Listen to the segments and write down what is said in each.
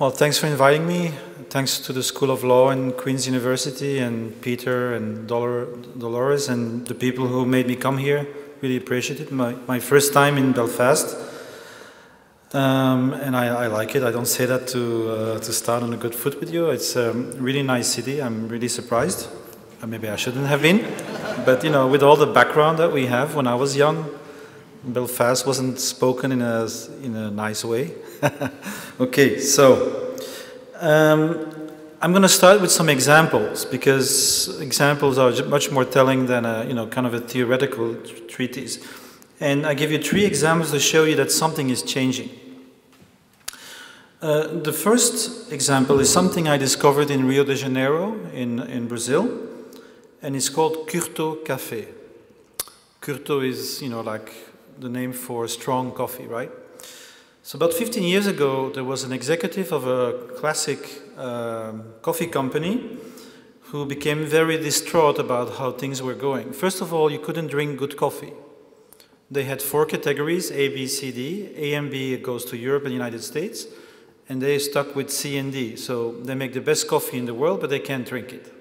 Well, thanks for inviting me. Thanks to the School of Law and Queen's University and Peter and Dolor Dolores and the people who made me come here. Really appreciate it. My, my first time in Belfast. Um, and I, I, like it. I don't say that to, uh, to start on a good foot with you. It's a really nice city. I'm really surprised. Uh, maybe I shouldn't have been. But, you know, with all the background that we have, when I was young, Belfast wasn't spoken in a, in a nice way. okay, so um, I'm going to start with some examples because examples are much more telling than a, you know, kind of a theoretical treatise. And I give you three examples to show you that something is changing. Uh, the first example is something I discovered in Rio de Janeiro in, in Brazil, and it's called Curto Café. Curto is, you know, like the name for strong coffee, right? So about 15 years ago, there was an executive of a classic um, coffee company who became very distraught about how things were going. First of all, you couldn't drink good coffee. They had four categories, A, B, C, D. A and B goes to Europe and the United States and they stuck with C and D. So they make the best coffee in the world, but they can't drink it.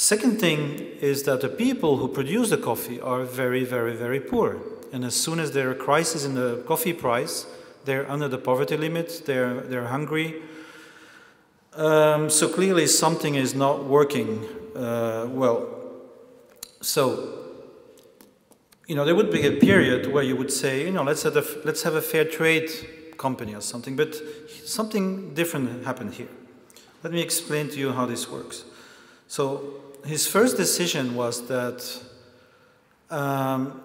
Second thing is that the people who produce the coffee are very, very, very poor. And as soon as there are crises in the coffee price, they're under the poverty limit, they're, they're hungry. Um, so clearly something is not working uh, well. So, you know, there would be a period where you would say, you know, let's have a, let's have a fair trade company or something, but something different happened here. Let me explain to you how this works. So his first decision was that um,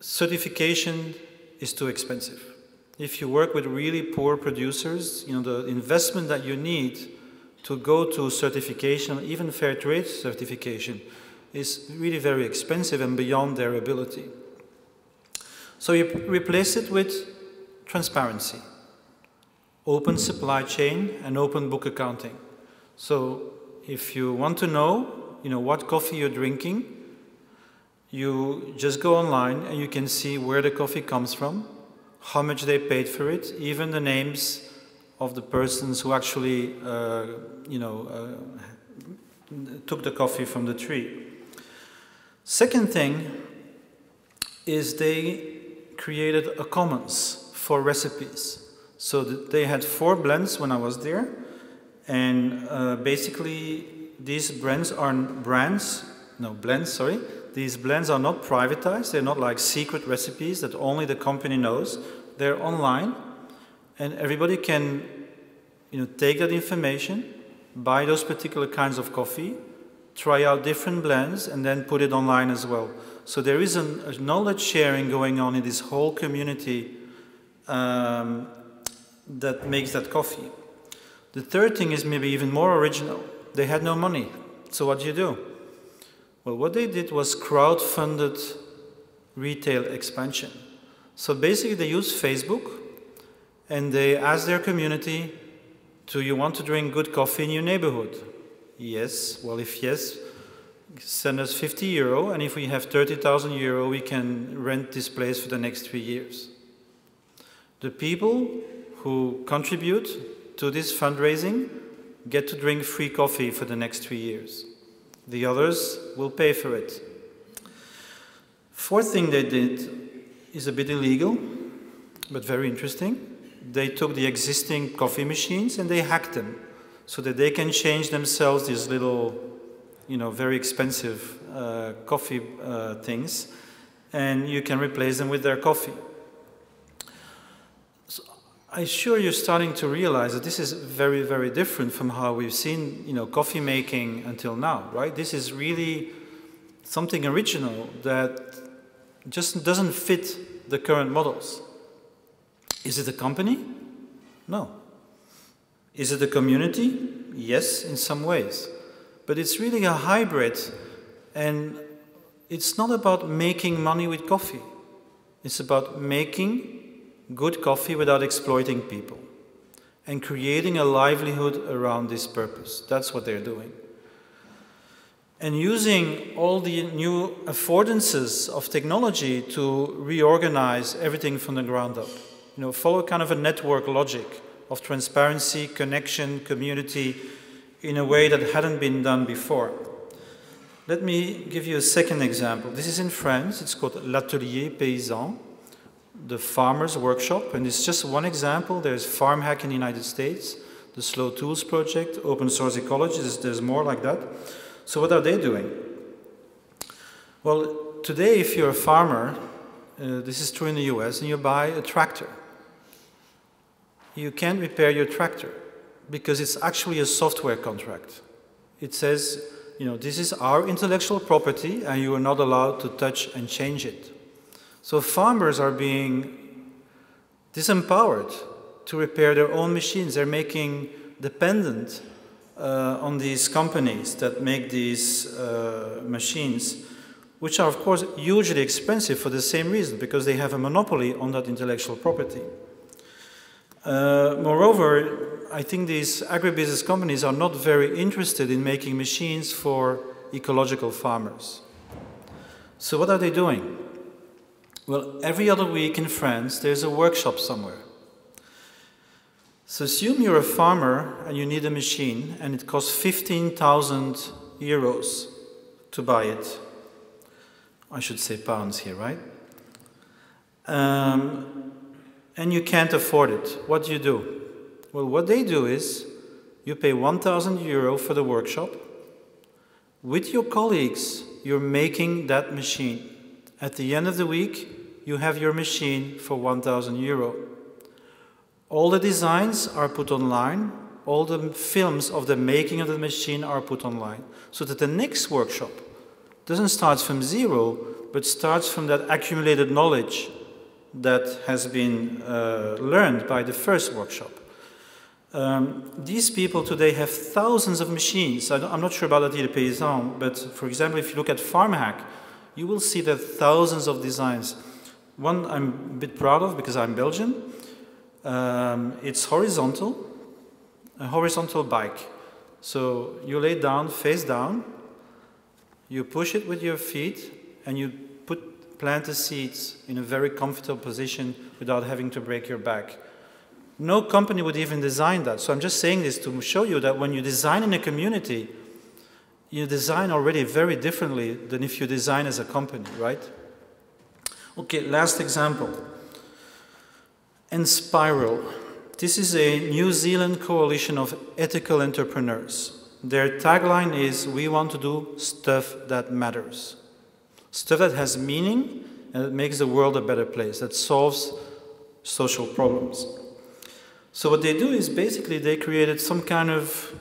certification is too expensive. If you work with really poor producers, you know, the investment that you need to go to certification, even fair trade certification, is really very expensive and beyond their ability. So you replace it with transparency, open supply chain, and open book accounting. So if you want to know, you know, what coffee you're drinking, you just go online and you can see where the coffee comes from, how much they paid for it, even the names of the persons who actually, uh, you know, uh, took the coffee from the tree. Second thing is they created a commons for recipes. So they had four blends when I was there, and uh, basically these blends are brands, no blends, sorry. These blends are not privatized. They're not like secret recipes that only the company knows. They're online, and everybody can, you know, take that information, buy those particular kinds of coffee, try out different blends, and then put it online as well. So there is a, a knowledge sharing going on in this whole community um, that makes that coffee. The third thing is maybe even more original. They had no money. So what do you do? Well, what they did was crowd-funded retail expansion. So basically they use Facebook and they ask their community, do you want to drink good coffee in your neighborhood? Yes. Well, if yes, send us 50 euro, and if we have 30,000 euro, we can rent this place for the next three years. The people who contribute to this fundraising get to drink free coffee for the next three years. The others will pay for it. Fourth thing they did is a bit illegal, but very interesting. They took the existing coffee machines and they hacked them so that they can change themselves these little, you know, very expensive uh, coffee uh, things, and you can replace them with their coffee. I'm sure you're starting to realize that this is very, very different from how we've seen, you know, coffee making until now, right? This is really something original that just doesn't fit the current models. Is it a company? No. Is it a community? Yes, in some ways. But it's really a hybrid, and it's not about making money with coffee. It's about making good coffee without exploiting people and creating a livelihood around this purpose. That's what they're doing. And using all the new affordances of technology to reorganize everything from the ground up. You know, follow kind of a network logic of transparency, connection, community in a way that hadn't been done before. Let me give you a second example. This is in France. It's called L'Atelier Paysan, the farmer's workshop. And it's just one example. There's Farm Hack in the United States, the Slow Tools Project, Open Source Ecology. There's, there's more like that. So what are they doing? Well, today if you're a farmer, uh, this is true in the US, and you buy a tractor, you can't repair your tractor because it's actually a software contract. It says, you know, this is our intellectual property and you are not allowed to touch and change it. So farmers are being disempowered to repair their own machines. They're making dependent uh, on these companies that make these uh, machines, which are of course hugely expensive for the same reason, because they have a monopoly on that intellectual property. Uh, moreover, I think these agribusiness companies are not very interested in making machines for ecological farmers. So what are they doing? Well, every other week in France, there's a workshop somewhere. So assume you're a farmer and you need a machine and it costs 15,000 euros to buy it. I should say pounds here, right? Um, and you can't afford it. What do you do? Well, what they do is you pay 1,000 euro for the workshop. With your colleagues, you're making that machine. At the end of the week, you have your machine for 1,000 euro. All the designs are put online. All the films of the making of the machine are put online. So that the next workshop doesn't start from zero, but starts from that accumulated knowledge that has been uh, learned by the first workshop. Um, these people today have thousands of machines. I am not sure about Atelier Paysan, but for example, if you look at FarmHack, you will see that thousands of designs. One I'm a bit proud of because I'm Belgian. Um, it's horizontal, a horizontal bike. So you lay down, face down, you push it with your feet, and you put plant the seeds in a very comfortable position without having to break your back. No company would even design that. So I'm just saying this to show you that when you design in a community, you design already very differently than if you design as a company, right? Okay, last example. Enspiral. This is a New Zealand coalition of ethical entrepreneurs. Their tagline is We want to do stuff that matters. Stuff that has meaning and that makes the world a better place, that solves social problems. So what they do is basically they created some kind of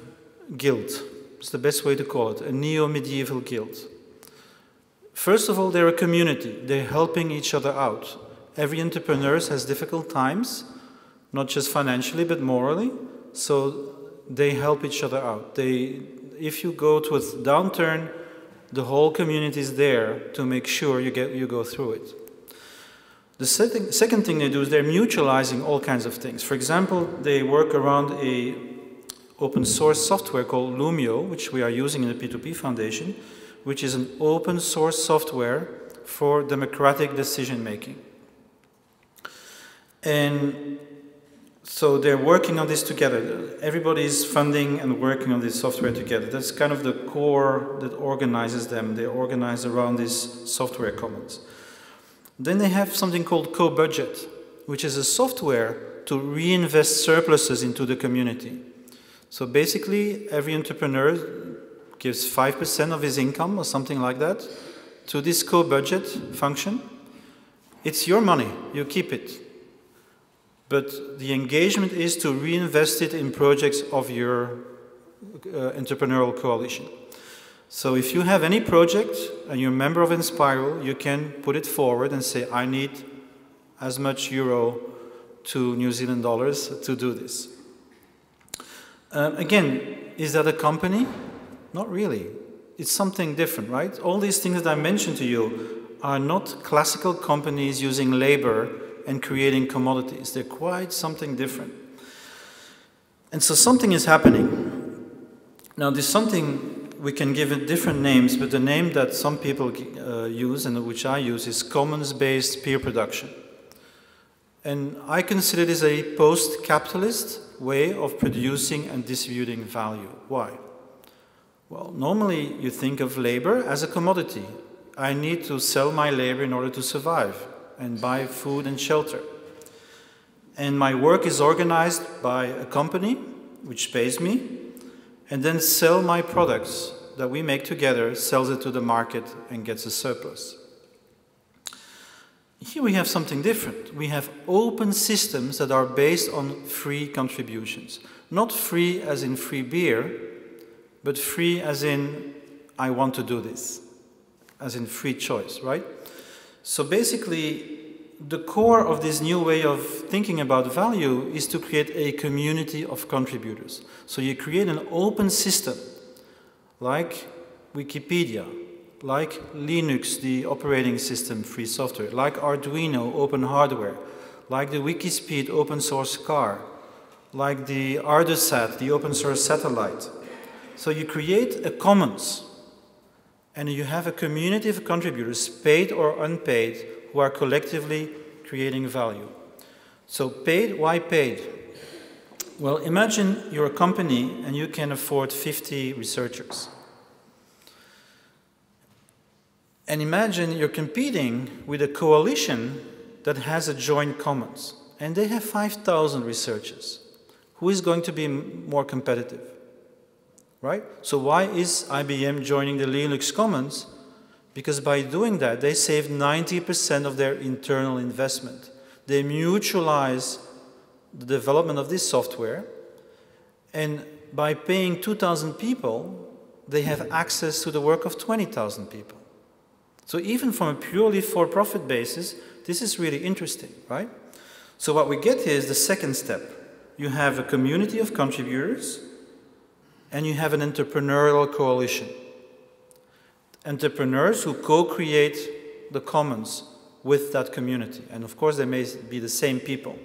guild. It's the best way to call it, a neo-medieval guild. First of all, they're a community. They're helping each other out. Every entrepreneur has difficult times, not just financially, but morally. So they help each other out. They, if you go to a downturn, the whole community is there to make sure you, get, you go through it. The second, second thing they do is they're mutualizing all kinds of things. For example, they work around a open source software called Loomio, which we are using in the P2P Foundation, which is an open source software for democratic decision making. And so they're working on this together. Everybody is funding and working on this software together. That's kind of the core that organizes them. They organize around this software commons. Then they have something called Cobudget, which is a software to reinvest surpluses into the community. So basically, every entrepreneur gives 5% of his income or something like that to this Cobudget function. It's your money, you keep it. But the engagement is to reinvest it in projects of your uh, entrepreneurial coalition. So if you have any project and you're a member of Enspiral, you can put it forward and say, I need as much euro to New Zealand dollars to do this. Um, again, is that a company? Not really. It's something different, right? All these things that I mentioned to you are not classical companies using labor and creating commodities. They're quite something different. And so something is happening. Now, this something, we can give it different names, but the name that some people uh, use and which I use is commons based peer production. And I consider this a post capitalist way of producing and distributing value. Why? Well, normally you think of labor as a commodity. I need to sell my labor in order to survive and buy food and shelter. And my work is organized by a company which pays me and then sell my products that we make together, sells it to the market and gets a surplus. Here we have something different. We have open systems that are based on free contributions. Not free as in free beer, but free as in I want to do this, as in free choice, right? So basically, the core of this new way of thinking about value is to create a community of contributors. So you create an open system like Wikipedia, like Linux, the operating system free software, like Arduino, open hardware, like the Wikispeed open source car, like the Ardusat, the open source satellite. So you create a commons and you have a community of contributors, paid or unpaid, who are collectively creating value. So paid, why paid? Well, imagine you're a company and you can afford 50 researchers. And imagine you're competing with a coalition that has a joint commons, and they have 5,000 researchers. Who is going to be more competitive? Right? So, why is IBM joining the Linux Commons? Because by doing that, they save 90% of their internal investment. They mutualize the development of this software, and by paying 2,000 people, they have access to the work of 20,000 people. So even from a purely for-profit basis, this is really interesting, right? So what we get here is the second step. You have a community of contributors, and you have an entrepreneurial coalition. Entrepreneurs who co-create the commons with that community. And of course, they may be the same people.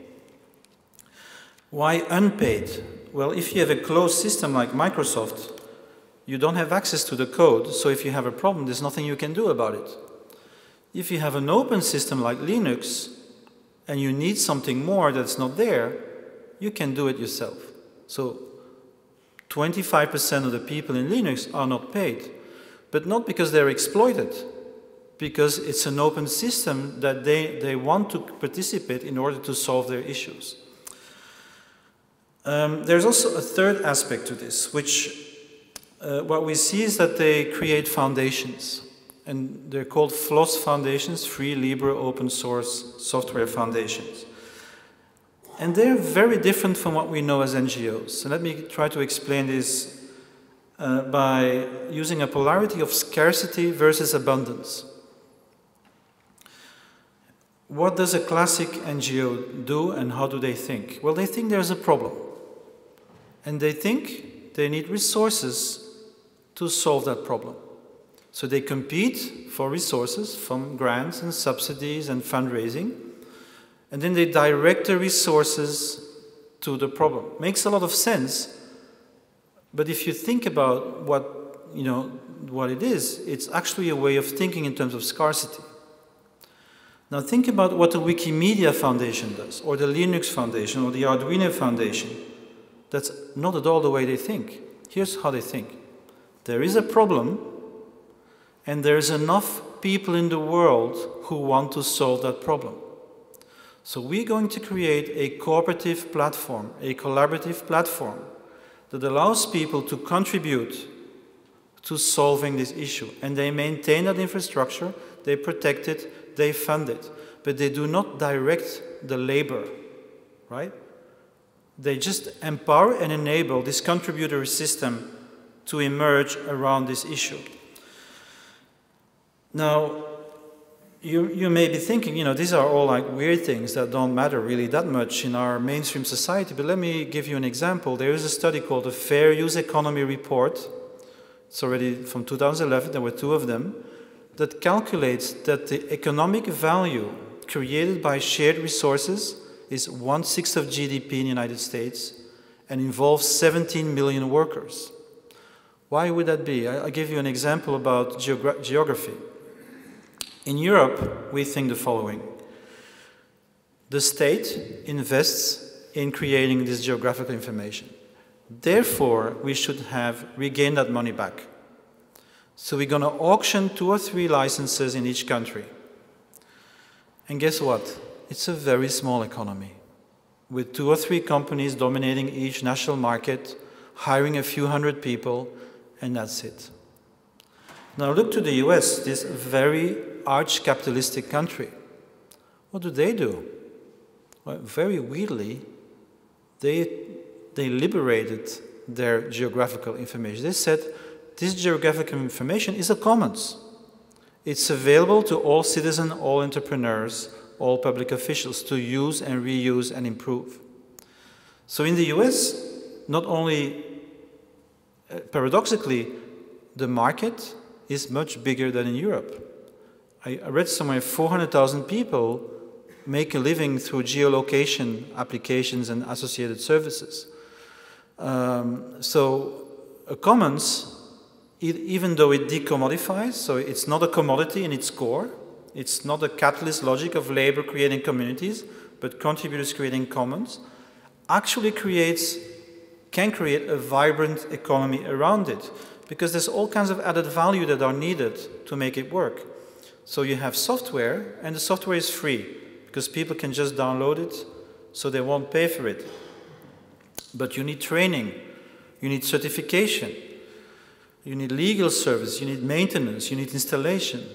Why unpaid? Well, if you have a closed system like Microsoft, you don't have access to the code, so if you have a problem, there's nothing you can do about it. If you have an open system like Linux, and you need something more that's not there, you can do it yourself. So 25% of the people in Linux are not paid, but not because they're exploited, because it's an open system that they, they want to participate in order to solve their issues. Um, there's also a third aspect to this, which uh, what we see is that they create foundations. And they're called FLOSS foundations, Free Libre Open Source Software Foundations. And they're very different from what we know as NGOs. So let me try to explain this uh, by using a polarity of scarcity versus abundance. What does a classic NGO do and how do they think? Well, they think there's a problem. And they think they need resources to solve that problem. So they compete for resources from grants and subsidies and fundraising, and then they direct the resources to the problem. Makes a lot of sense, but if you think about what you know what it is, it's actually a way of thinking in terms of scarcity. Now think about what the Wikimedia Foundation does, or the Linux Foundation, or the Arduino Foundation. That's not at all the way they think. Here's how they think. There is a problem, and there's enough people in the world who want to solve that problem. So we're going to create a cooperative platform, a collaborative platform that allows people to contribute to solving this issue. And they maintain that infrastructure, they protect it, they fund it. But they do not direct the labor, right? They just empower and enable this contributory system to emerge around this issue. Now, you, you may be thinking, you know, these are all like weird things that don't matter really that much in our mainstream society, but let me give you an example. There is a study called the Fair Use Economy Report. It's already from 2011, there were two of them, that calculates that the economic value created by shared resources is one sixth of GDP in the United States and involves 17 million workers. Why would that be? I'll give you an example about geogra geography. In Europe, we think the following the state invests in creating this geographical information. Therefore, we should have regained that money back. So we're going to auction two or three licenses in each country. And guess what? It's a very small economy, with two or three companies dominating each national market, hiring a few hundred people, and that's it. Now look to the US, this very arch capitalistic country. What do they do? Well, very weirdly, they, they liberated their geographical information. They said this geographical information is a commons. It's available to all citizens, all entrepreneurs, all public officials to use and reuse and improve. So in the US, not only uh, paradoxically, the market is much bigger than in Europe. I, read somewhere 400,000 people make a living through geolocation applications and associated services. Um, so a commons, even though it decommodifies, so it's not a commodity in its core, it's not a capitalist logic of labor creating communities, but contributors creating commons, actually creates, can create a vibrant economy around it because there's all kinds of added value that are needed to make it work. So you have software, and the software is free because people can just download it, so they won't pay for it. But you need training, you need certification, you need legal service, you need maintenance, you need installation.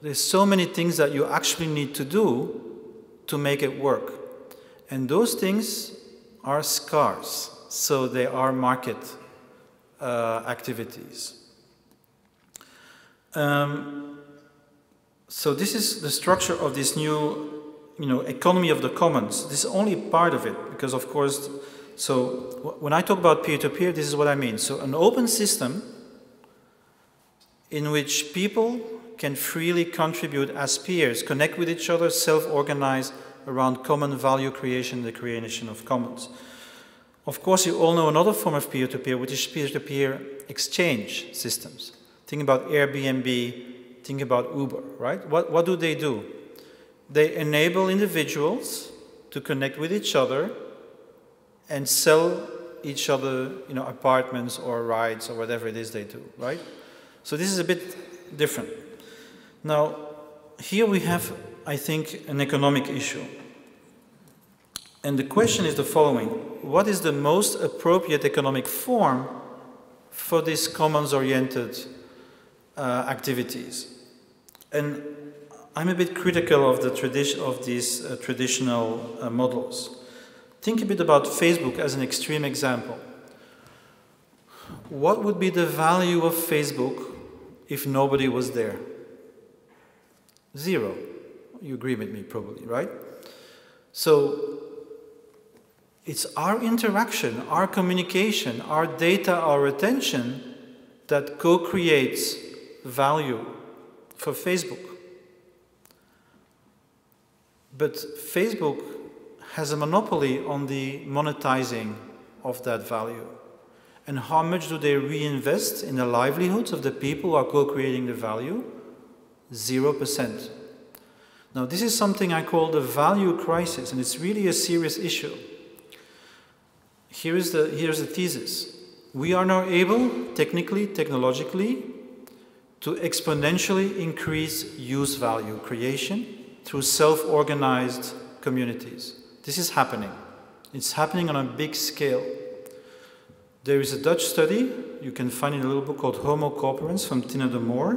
There's so many things that you actually need to do to make it work. And those things are scarce, so they are market uh, activities. Um, so this is the structure of this new, you know, economy of the commons. This is only part of it, because of course, so when I talk about peer-to-peer, -peer, this is what I mean. So an open system in which people can freely contribute as peers, connect with each other, self-organize around common value creation, the creation of commons. Of course, you all know another form of peer-to-peer, -peer, which is peer-to-peer -peer exchange systems. Think about Airbnb, think about Uber, right? What, what do they do? They enable individuals to connect with each other and sell each other, you know, apartments or rides or whatever it is they do, right? So this is a bit different. Now, here we have, I think, an economic issue. And the question is the following What is the most appropriate economic form for these commons oriented uh, activities? And I'm a bit critical of, the tradi- of these uh, traditional uh, models. Think a bit about Facebook as an extreme example. What would be the value of Facebook if nobody was there? Zero. You agree with me, probably, right? So it's our interaction, our communication, our data, our attention that co creates value for Facebook. But Facebook has a monopoly on the monetizing of that value. And how much do they reinvest in the livelihoods of the people who are co creating the value? 0%. Now, this is something I call the value crisis, and it's really a serious issue. Here is the, here's the thesis. We are now able, technically, technologically, to exponentially increase use value creation through self organized communities. This is happening. It's happening on a big scale. There is a Dutch study you can find in a little book called Homo Cooperans from Tine de Moor,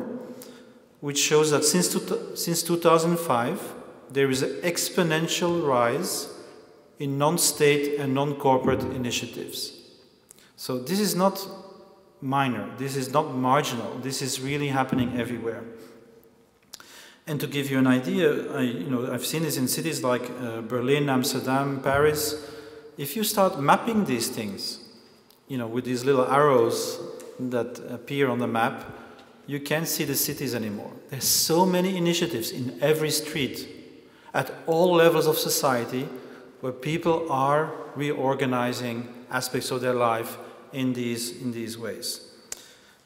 which shows that since, since 2005, there is an exponential rise in non-state and non-corporate initiatives. So this is not minor, this is not marginal, this is really happening everywhere. And to give you an idea, I, you know, I've seen this in cities like uh, Berlin, Amsterdam, Paris. If you start mapping these things, you know, with these little arrows that appear on the map, you can't see the cities anymore. There's so many initiatives in every street, at all levels of society, where people are reorganizing aspects of their life in these, in these ways.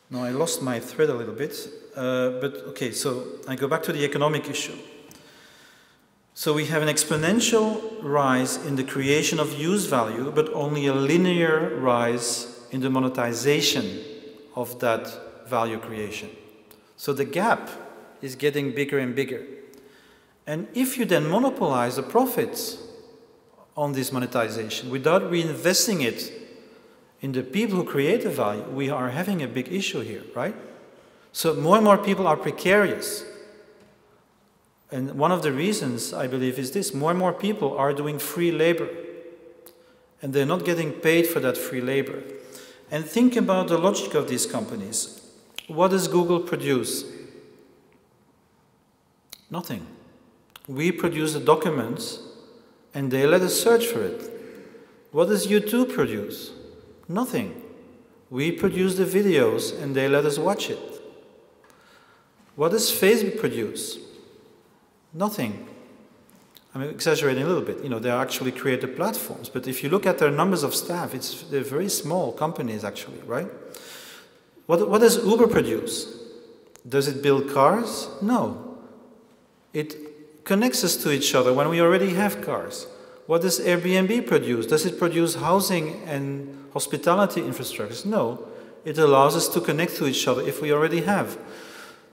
Now, I lost my thread a little bit, uh, but okay, so I go back to the economic issue. So we have an exponential rise in the creation of use value, but only a linear rise in the monetization of that value creation. So the gap is getting bigger and bigger. And if you then monopolize the profits on this monetization without reinvesting it in the people who create the value, we are having a big issue here, right? So more and more people are precarious. And one of the reasons, I believe, is this more and more people are doing free labor. And they're not getting paid for that free labor. And think about the logic of these companies. What does Google produce? Nothing. We produce the documents and they let us search for it. What does YouTube produce? Nothing. We produce the videos and they let us watch it. What does Facebook produce? Nothing. I'm exaggerating a little bit. You know, they actually created platforms, but if you look at their numbers of staff, it's they're very small companies actually, right? What, what does Uber produce? Does it build cars? No. It connects us to each other when we already have cars. What does Airbnb produce? Does it produce housing and hospitality infrastructures? No. It allows us to connect to each other if we already have.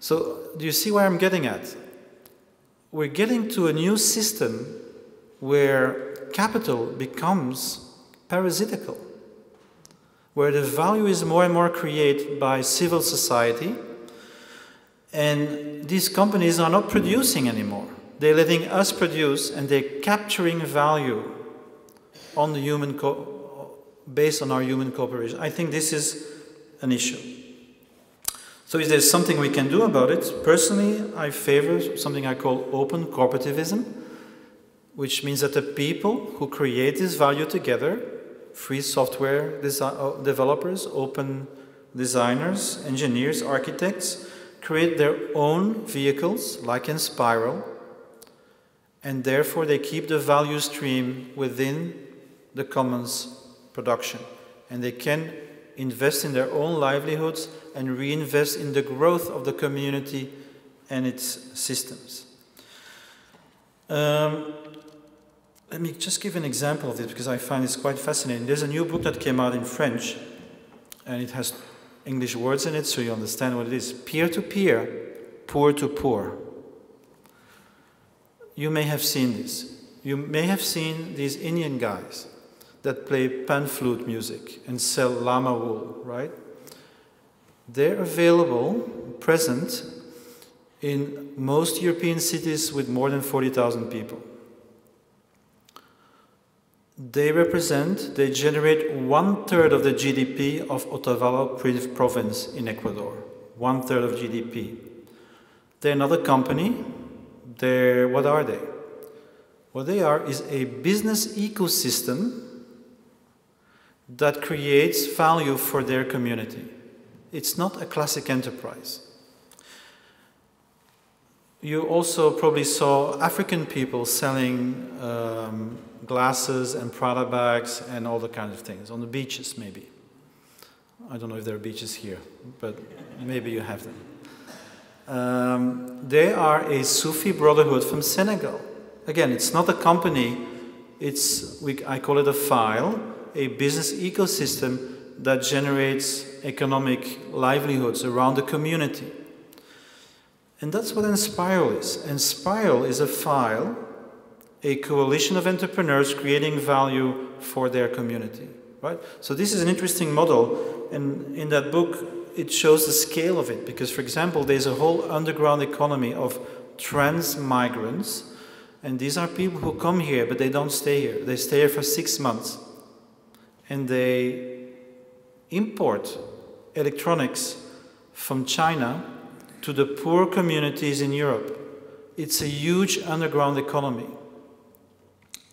So, do you see where I'm getting at? We're getting to a new system where capital becomes parasitical, where the value is more and more created by civil society, and these companies are not producing anymore. They're letting us produce and they're capturing value on the human based on our human cooperation. I think this is an issue. So is there something we can do about it? Personally, I favor something I call open cooperativism, which means that the people who create this value together, free software uh, developers, open designers, engineers, architects, create their own vehicles, like Enspiral, and therefore they keep the value stream within the commons production. And they can invest in their own livelihoods and reinvest in the growth of the community and its systems. Um, let me just give an example of this because I find this quite fascinating. There's a new book that came out in French, and it has English words in it so you understand what it is. Peer to peer, poor to poor you may have seen this. You may have seen these Indian guys that play pan flute music and sell llama wool, right? They're available, present, in most European cities with more than 40,000 people. They represent, they generate one third of the GDP of Otavalo province in Ecuador. One third of GDP. They're another company they're, what are they? What they are is a business ecosystem that creates value for their community. It's not a classic enterprise. You also probably saw African people selling um, glasses and Prada bags and all the kinds of things on the beaches, maybe. I don't know if there are beaches here, but maybe you have them. Um, they are a Sufi brotherhood from Senegal. Again, it's not a company, it's, we, I call it a phyle, a business ecosystem that generates economic livelihoods around the community. And that's what Enspiral is. Enspiral is a phyle, a coalition of entrepreneurs creating value for their community. Right? So this is an interesting model, and in that book, it shows the scale of it because, for example, there's a whole underground economy of trans migrants, and these are people who come here but they don't stay here. They stay here for six months and they import electronics from China to the poor communities in Europe. It's a huge underground economy.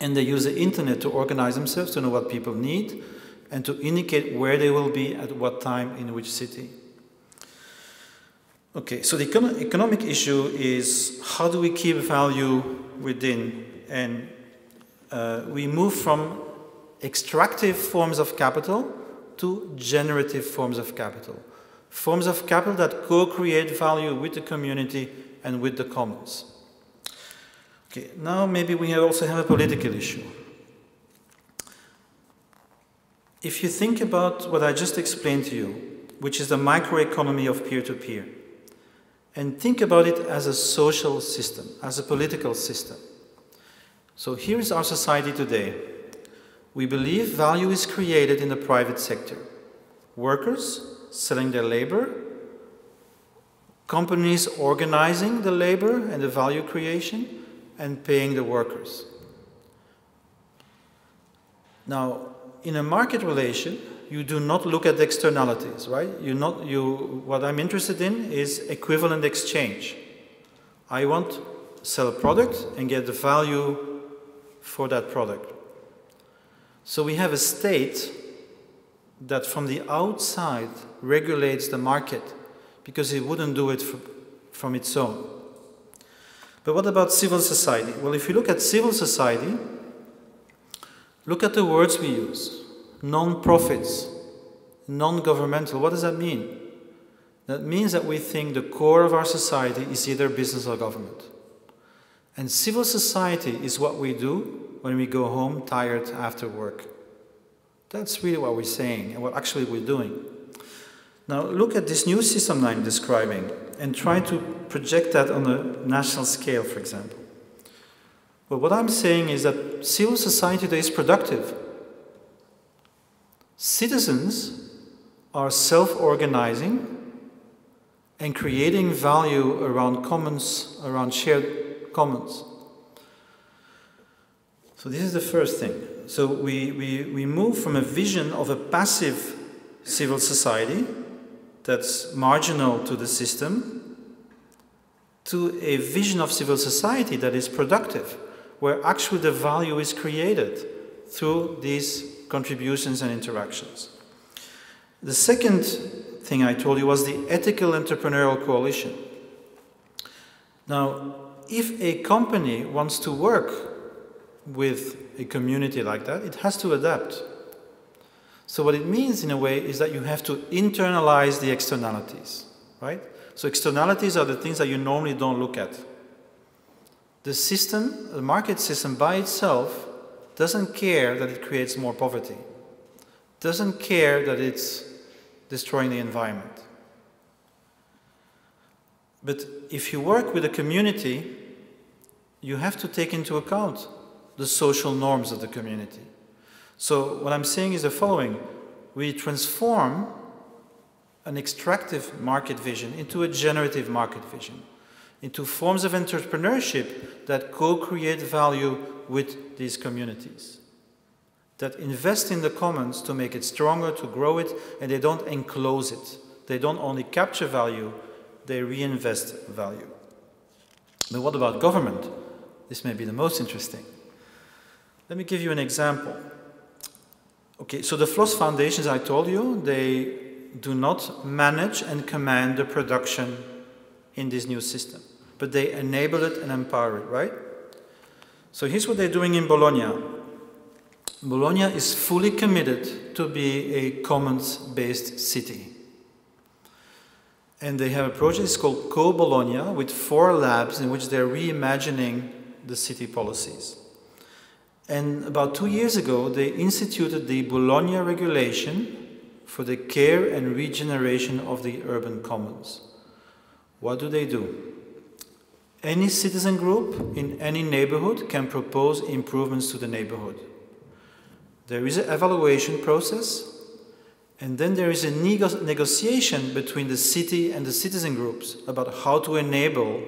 And they use the internet to organize themselves to know what people need and to indicate where they will be at what time in which city. Okay, so the econ economic issue is how do we keep value within? And uh, we move from extractive forms of capital to generative forms of capital. Forms of capital that co-create value with the community and with the commons. Okay, now maybe we also have a political issue. If you think about what I just explained to you, which is the microeconomy of peer to peer, and think about it as a social system, as a political system. So here is our society today. We believe value is created in the private sector. Workers selling their labor, companies organizing the labor and the value creation, and paying the workers. Now, in a market relation, you do not look at externalities, right? You not, you, what I'm interested in is equivalent exchange. I want sell a product and get the value for that product. So we have a state that from the outside regulates the market because it wouldn't do it from its own. But what about civil society? Well, if you look at civil society, look at the words we use non profits, non governmental. What does that mean? That means that we think the core of our society is either business or government. And civil society is what we do when we go home tired after work. That's really what we're saying and what actually we're doing. Now, look at this new system I'm describing and try to project that on a national scale, for example. Well, what I'm saying is that civil society today is productive. Citizens are self organizing and creating value around commons, around shared commons. So, this is the first thing. So, we, we, we move from a vision of a passive civil society that's marginal to the system to a vision of civil society that is productive, where actually the value is created through these contributions and interactions. The second thing I told you was the Ethical Entrepreneurial Coalition. Now, if a company wants to work with a community like that, it has to adapt. So what it means in a way is that you have to internalize the externalities, right? So externalities are the things that you normally don't look at. The system, the market system by itself doesn't care that it creates more poverty. Doesn't care that it's destroying the environment. But if you work with a community, you have to take into account the social norms of the community. So, what I'm saying is the following we transform an extractive market vision into a generative market vision, into forms of entrepreneurship that co create value with these communities, that invest in the commons to make it stronger, to grow it, and they don't enclose it. They don't only capture value, they reinvest value. But what about government? This may be the most interesting. Let me give you an example. Okay, so the FLOSS foundations I told you, they do not manage and command the production in this new system, but they enable it and empower it, right? So here's what they're doing in Bologna. Bologna is fully committed to be a commons based city. And they have a project it's called Co Bologna with four labs in which they're reimagining the city policies. And about two years ago, they instituted the Bologna regulation for the care and regeneration of the urban commons. What do they do? Any citizen group in any neighborhood can propose improvements to the neighborhood. There is an evaluation process, and then there is a nego negotiation between the city and the citizen groups about how to enable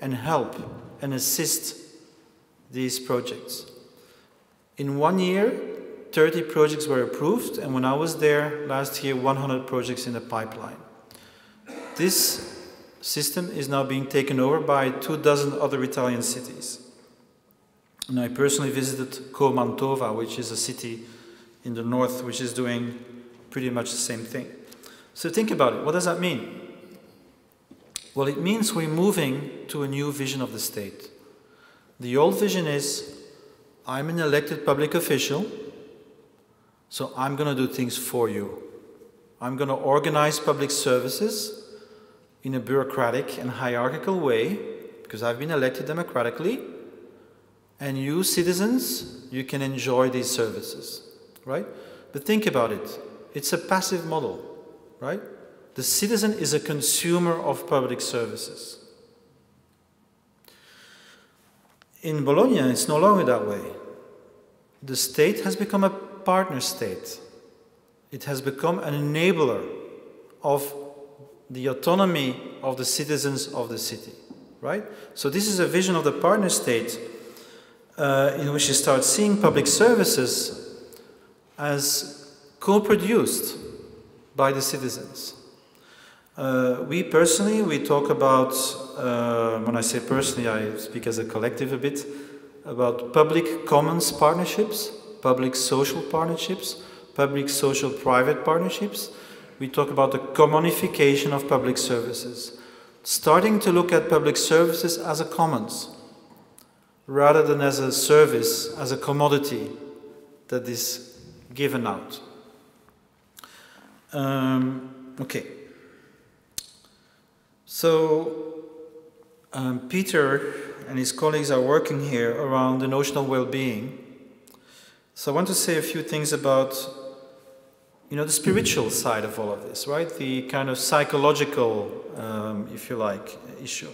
and help and assist these projects. In one year, 30 projects were approved, and when I was there last year, 100 projects in the pipeline. This system is now being taken over by two dozen other Italian cities. And I personally visited Co Mantova, which is a city in the north which is doing pretty much the same thing. So think about it. What does that mean? Well, it means we're moving to a new vision of the state. The old vision is I'm an elected public official, so I'm going to do things for you. I'm going to organize public services in a bureaucratic and hierarchical way because I've been elected democratically. And you, citizens, you can enjoy these services, right? But think about it. It's a passive model, right? The citizen is a consumer of public services. In Bologna, it's no longer that way. The state has become a partner state. It has become an enabler of the autonomy of the citizens of the city, right? So this is a vision of the partner state uh, in which you start seeing public services as co-produced by the citizens. Uh, we personally, we talk about, uh, when I say personally, I speak as a collective a bit, about public commons partnerships, public social partnerships, public social private partnerships. We talk about the commonification of public services, starting to look at public services as a commons, rather than as a service, as a commodity that is given out. Um, okay. So um, Peter and his colleagues are working here around the notion of well-being. So I want to say a few things about you know, the spiritual side of all of this, right? The kind of psychological, um, if you like, issue.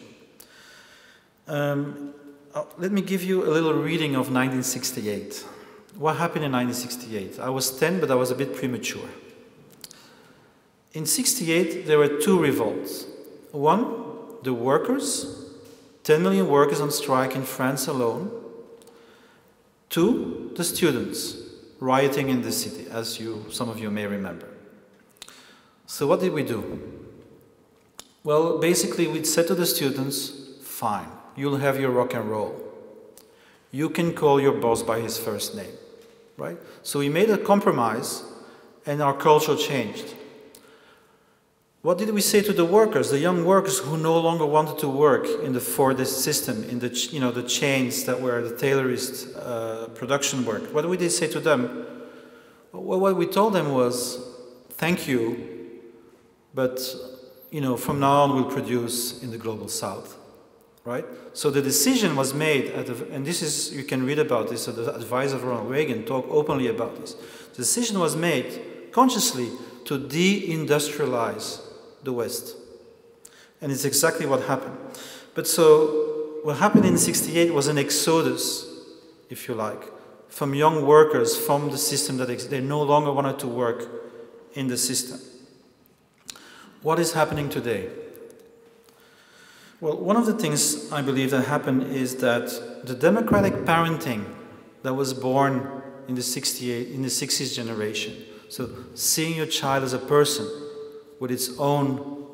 Um, uh, let me give you a little reading of 1968. What happened in 1968? I was 10, but I was a bit premature. In 68, there were two revolts. One, the workers, 10 million workers on strike in France alone. Two, the students rioting in the city, as you, some of you may remember. So what did we do? Well, basically we said to the students, fine, you'll have your rock and roll. You can call your boss by his first name, right? So we made a compromise and our culture changed. What did we say to the workers, the young workers who no longer wanted to work in the Ford system, in the, you know, the chains that were the Taylorist uh, production work? What did we say to them? Well, what we told them was, thank you, but you know, from now on we'll produce in the global south, right? So the decision was made, the, and this is, you can read about this, so the advisor Ronald Reagan talk openly about this. The decision was made consciously to deindustrialize the West. And it's exactly what happened. But so, what happened in 68 was an exodus, if you like, from young workers from the system that they no longer wanted to work in the system. What is happening today? Well, one of the things I believe that happened is that the democratic parenting that was born in the 68 in the 60s generation, so seeing your child as a person, with its own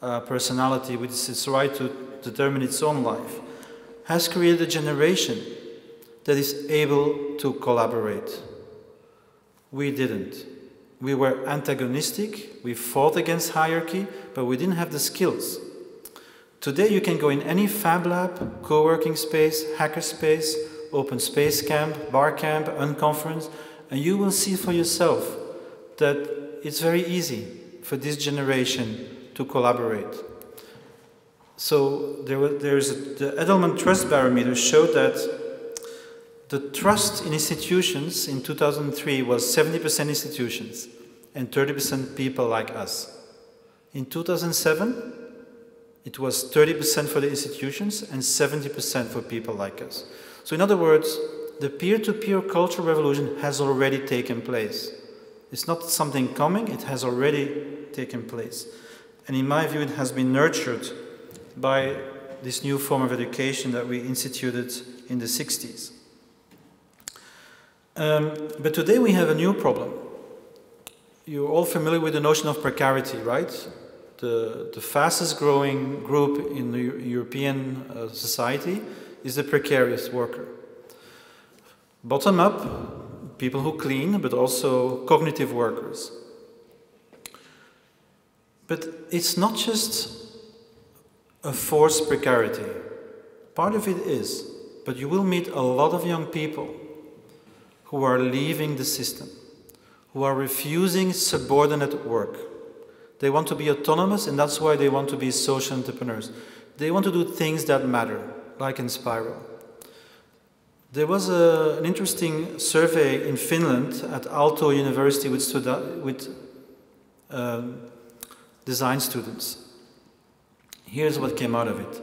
uh, personality, with its right to determine its own life, has created a generation that is able to collaborate. We didn't. We were antagonistic, we fought against hierarchy, but we didn't have the skills. Today you can go in any Fab Lab, co-working space, hacker space, open space camp, bar camp, unconference, and you will see for yourself that it's very easy for this generation to collaborate. So there was, there's a, the Edelman Trust Barometer showed that the trust in institutions in 2003 was 70% institutions and 30% people like us. In 2007, it was 30% for the institutions and 70% for people like us. So in other words, the peer-to-peer -peer cultural revolution has already taken place. It's not something coming, it has already taken place. And in my view, it has been nurtured by this new form of education that we instituted in the 60s. Um, but today we have a new problem. You're all familiar with the notion of precarity, right? The, the fastest growing group in the European uh, society is the precarious worker. Bottom up, people who clean, but also cognitive workers. But it's not just a forced precarity. Part of it is, but you will meet a lot of young people who are leaving the system, who are refusing subordinate work. They want to be autonomous, and that's why they want to be social entrepreneurs. They want to do things that matter, like Enspiral. There was a, an interesting survey in Finland at Aalto University with, with um, design students. Here's what came out of it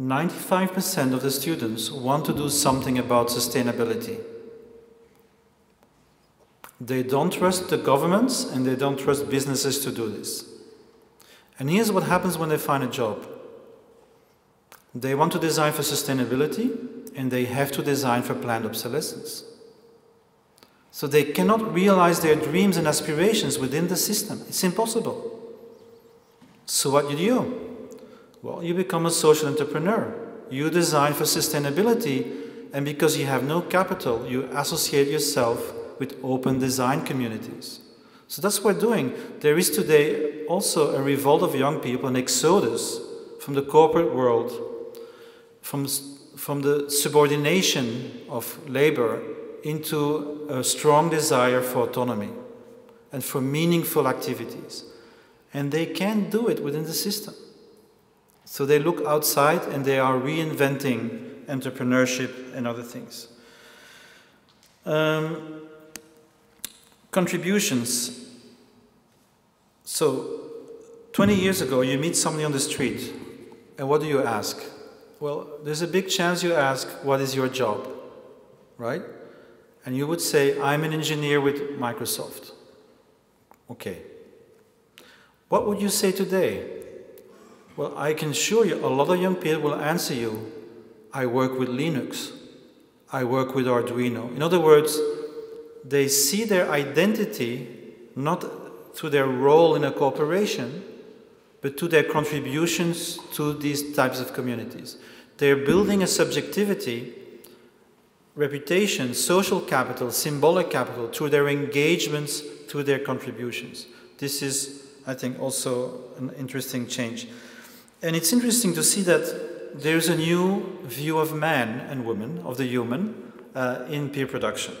95% of the students want to do something about sustainability. They don't trust the governments and they don't trust businesses to do this. And here's what happens when they find a job they want to design for sustainability and they have to design for planned obsolescence. So they cannot realize their dreams and aspirations within the system. It's impossible. So what do you do? Well, you become a social entrepreneur. You design for sustainability, and because you have no capital, you associate yourself with open design communities. So that's what we're doing. There is today also a revolt of young people, an exodus from the corporate world, from, from the subordination of labor into a strong desire for autonomy and for meaningful activities. And they can't do it within the system. So they look outside and they are reinventing entrepreneurship and other things. Um, contributions. So, 20 years ago, you meet somebody on the street, and what do you ask? Well, there's a big chance you ask, What is your job? Right? And you would say, I'm an engineer with Microsoft. Okay. What would you say today? Well, I can assure you, a lot of young people will answer you, I work with Linux. I work with Arduino. In other words, they see their identity not through their role in a corporation, but to their contributions to these types of communities. They're building a subjectivity, reputation, social capital, symbolic capital through their engagements, through their contributions. This is, I think, also an interesting change. And it's interesting to see that there's a new view of man and woman, of the human, uh, in peer production.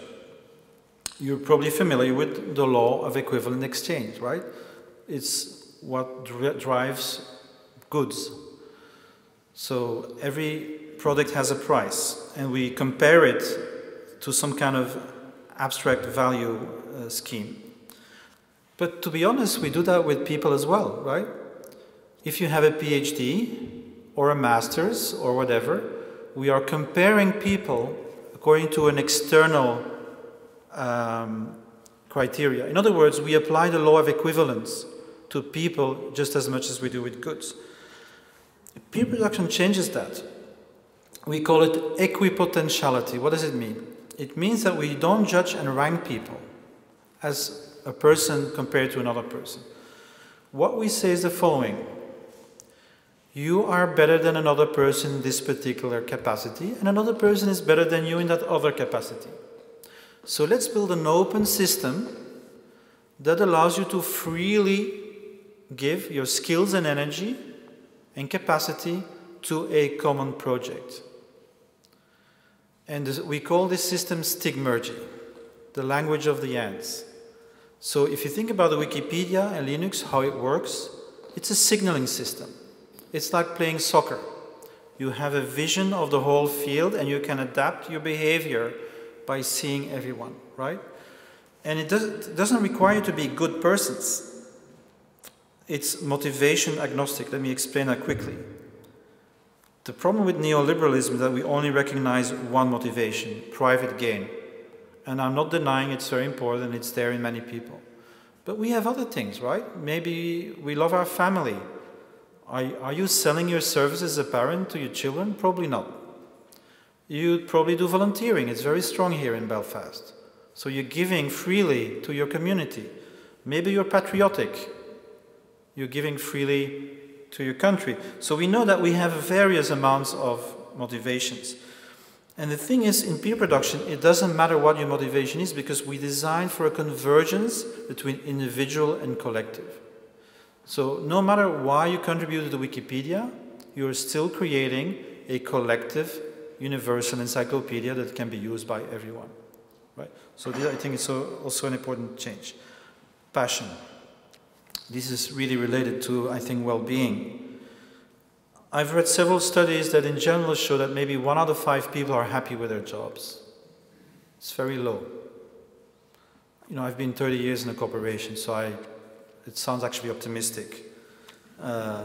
You're probably familiar with the law of equivalent exchange, right? It's what dri drives goods. So every product has a price, and we compare it to some kind of abstract value uh, scheme. But to be honest, we do that with people as well, right? If you have a PhD or a master's or whatever, we are comparing people according to an external um, criteria. In other words, we apply the law of equivalence to people just as much as we do with goods. Peer production changes that. We call it equipotentiality. What does it mean? It means that we don't judge and rank people as a person compared to another person. What we say is the following You are better than another person in this particular capacity, and another person is better than you in that other capacity. So let's build an open system that allows you to freely give your skills and energy and capacity to a common project. And we call this system Stigmergy, the language of the ants. So if you think about the Wikipedia and Linux, how it works, it's a signaling system. It's like playing soccer. You have a vision of the whole field and you can adapt your behavior by seeing everyone, right? And it, does, doesn't require you to be good persons. It's motivation agnostic. Let me explain that quickly. The problem with neoliberalism is that we only recognize one motivation private gain. And I'm not denying it's very important, it's there in many people. But we have other things, right? Maybe we love our family. Are, are you selling your services as a parent to your children? Probably not. You probably do volunteering. It's very strong here in Belfast. So you're giving freely to your community. Maybe you're patriotic. You're giving freely to your country. So we know that we have various amounts of motivations. And the thing is, in peer production, it doesn't matter what your motivation is because we design for a convergence between individual and collective. So no matter why you contribute to Wikipedia, you're still creating a collective universal encyclopedia that can be used by everyone. Right? So this, I think it's also an important change. Passion. This is really related to, I think, well-being. I've read several studies that in general show that maybe one out of five people are happy with their jobs. It's very low. You know, I've been 30 years in a corporation, so I, it sounds actually optimistic. Uh,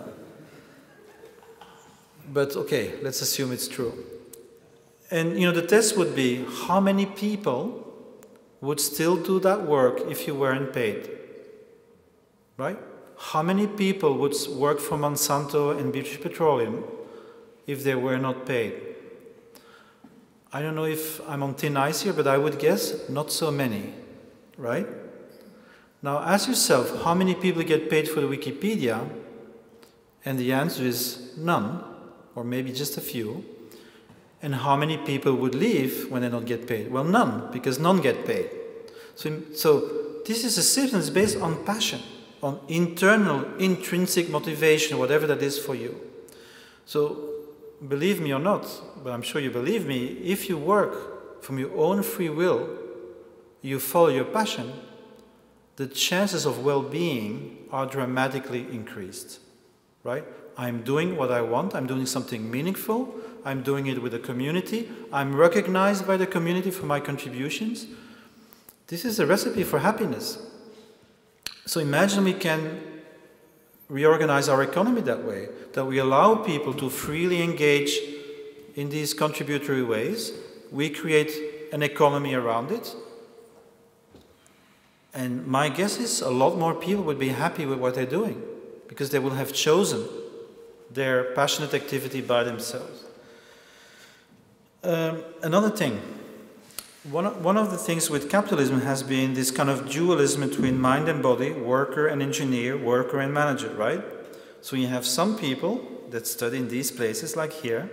but okay, let's assume it's true. And you know, the test would be how many people would still do that work if you weren't paid? Right? How many people would work for Monsanto and British Petroleum if they were not paid? I don't know if I'm on thin ice here, but I would guess not so many, right? Now ask yourself, how many people get paid for the Wikipedia? And the answer is none, or maybe just a few. And how many people would leave when they don't get paid? Well, none, because none get paid. So, so this is a system that's based on passion on internal, intrinsic motivation, whatever that is for you. So, believe me or not, but I'm sure you believe me, if you work from your own free will, you follow your passion, the chances of well being are dramatically increased. Right? I'm doing what I want, I'm doing something meaningful, I'm doing it with a community, I'm recognized by the community for my contributions. This is a recipe for happiness. So imagine we can reorganize our economy that way, that we allow people to freely engage in these contributory ways. We create an economy around it. And my guess is a lot more people would be happy with what they're doing because they will have chosen their passionate activity by themselves. Um, another thing one, one of the things with capitalism has been this kind of dualism between mind and body, worker and engineer, worker and manager, right? So you have some people that study in these places, like here,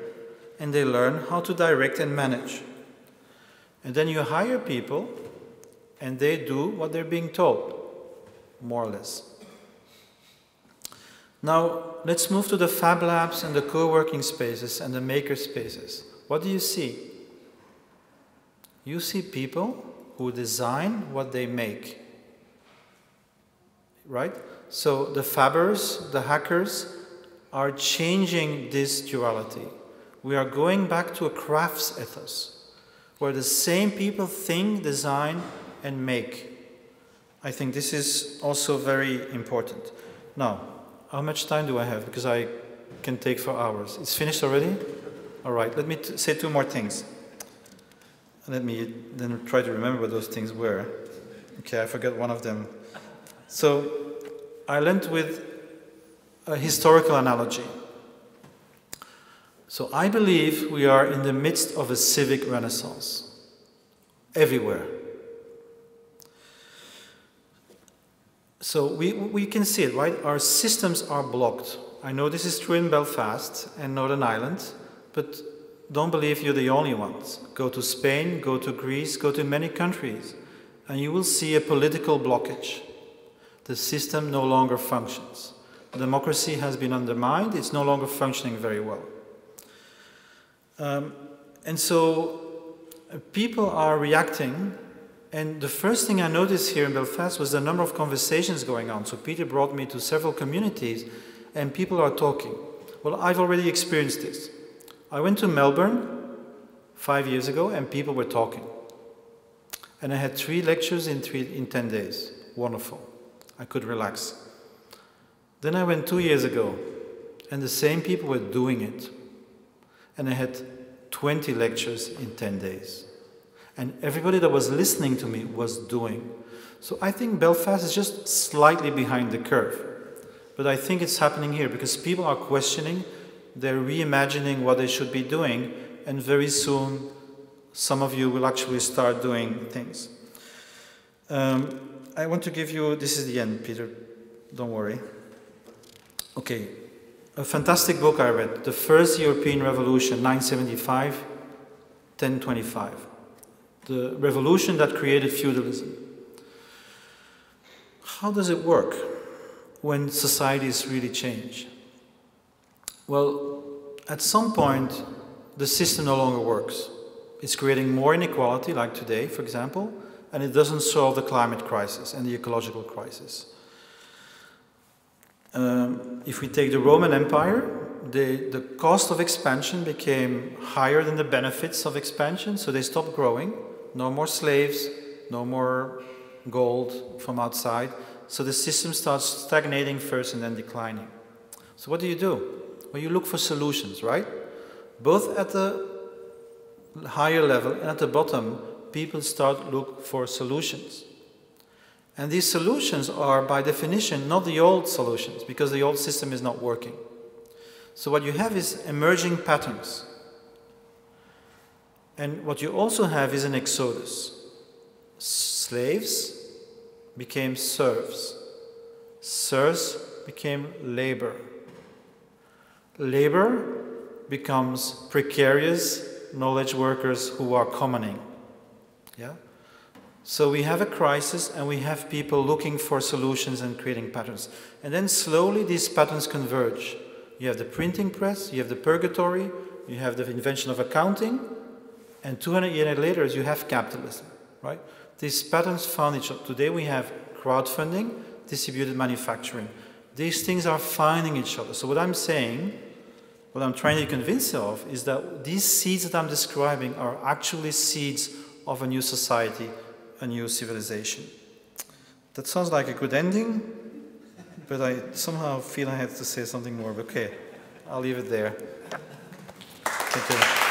and they learn how to direct and manage. And then you hire people, and they do what they're being told, more or less. Now, let's move to the fab labs and the co working spaces and the maker spaces. What do you see? You see people who design what they make. Right? So the fabbers, the hackers, are changing this duality. We are going back to a crafts ethos, where the same people think, design, and make. I think this is also very important. Now, how much time do I have? Because I can take for hours. It's finished already? All right, let me say two more things. Let me then try to remember what those things were. Okay, I forgot one of them. So I learned with a historical analogy. So I believe we are in the midst of a civic renaissance everywhere. So we, we can see it, right? Our systems are blocked. I know this is true in Belfast and Northern Ireland, but don't believe you're the only ones. Go to Spain, go to Greece, go to many countries, and you will see a political blockage. The system no longer functions. Democracy has been undermined, it's no longer functioning very well. Um, and so uh, people are reacting, and the first thing I noticed here in Belfast was the number of conversations going on. So Peter brought me to several communities, and people are talking. Well, I've already experienced this. I went to Melbourne five years ago and people were talking. And I had three lectures in, three, in 10 days. Wonderful. I could relax. Then I went two years ago and the same people were doing it. And I had 20 lectures in 10 days. And everybody that was listening to me was doing. So I think Belfast is just slightly behind the curve. But I think it's happening here because people are questioning they're reimagining what they should be doing, and very soon some of you will actually start doing things. Um, I want to give you this is the end, Peter. Don't worry. Okay, a fantastic book I read The First European Revolution, 975 1025. The revolution that created feudalism. How does it work when societies really change? Well, at some point, the system no longer works. It's creating more inequality, like today, for example, and it doesn't solve the climate crisis and the ecological crisis. Um, if we take the Roman Empire, the, the cost of expansion became higher than the benefits of expansion, so they stopped growing. No more slaves, no more gold from outside. So the system starts stagnating first and then declining. So what do you do? Well, you look for solutions, right? Both at the higher level and at the bottom, people start look for solutions. And these solutions are, by definition, not the old solutions, because the old system is not working. So what you have is emerging patterns. And what you also have is an exodus. Slaves became serfs. Serfs became labor. Labor becomes precarious knowledge workers who are commoning. Yeah? So we have a crisis and we have people looking for solutions and creating patterns. And then slowly these patterns converge. You have the printing press, you have the purgatory, you have the invention of accounting, and 200 years later you have capitalism, right? These patterns found each other. Today we have crowdfunding, distributed manufacturing. These things are finding each other. So what I'm saying, what I'm trying to convince you of, is that these seeds that I'm describing are actually seeds of a new society, a new civilization. That sounds like a good ending, but I somehow feel I have to say something more. Okay, I'll leave it there. Thank you.